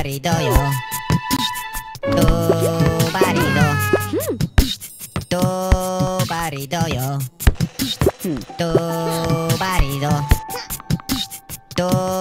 marido yo. Tu marido. Tu marido yo. Tu marido. Tu.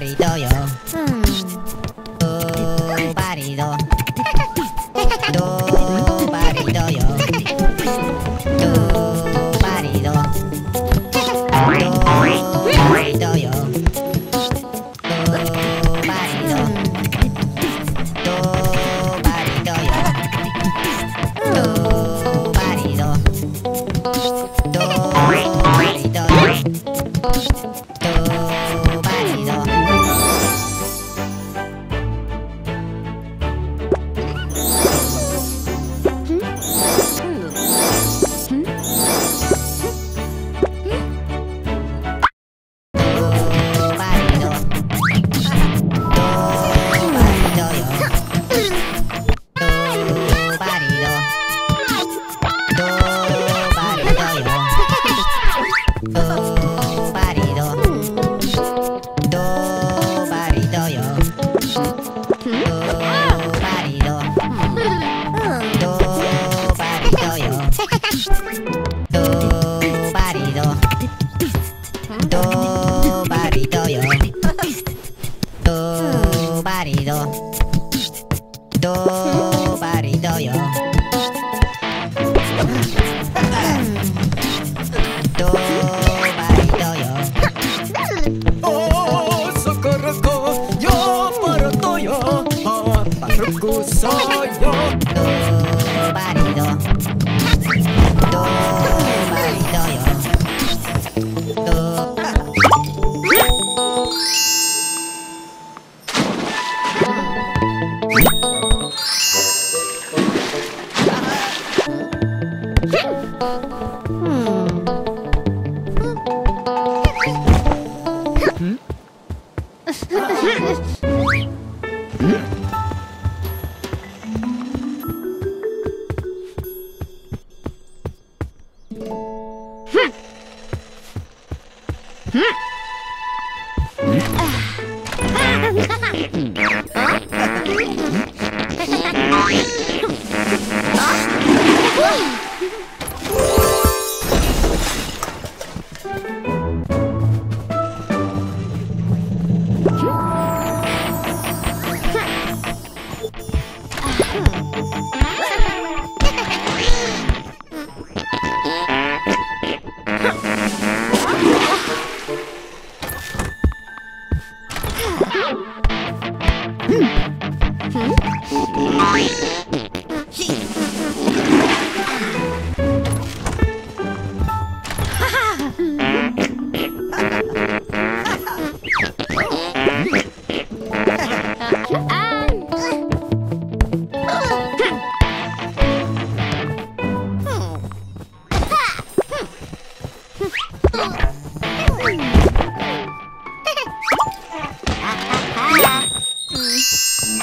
marido yo. Hmm. Oh, tu marido. Tu marido yo. Hmm.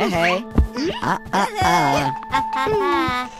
Hey, hey. Ah, ah, ah.